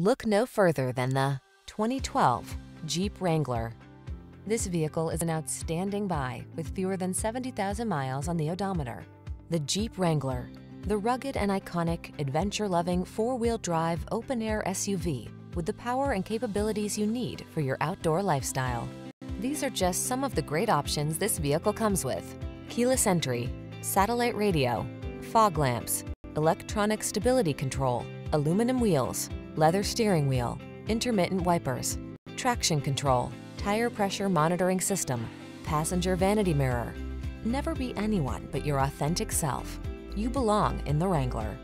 Look no further than the 2012 Jeep Wrangler. This vehicle is an outstanding buy with fewer than 70,000 miles on the odometer. The Jeep Wrangler, the rugged and iconic, adventure-loving four-wheel drive open-air SUV with the power and capabilities you need for your outdoor lifestyle. These are just some of the great options this vehicle comes with. Keyless entry, satellite radio, fog lamps, electronic stability control, aluminum wheels, leather steering wheel, intermittent wipers, traction control, tire pressure monitoring system, passenger vanity mirror. Never be anyone but your authentic self. You belong in the Wrangler.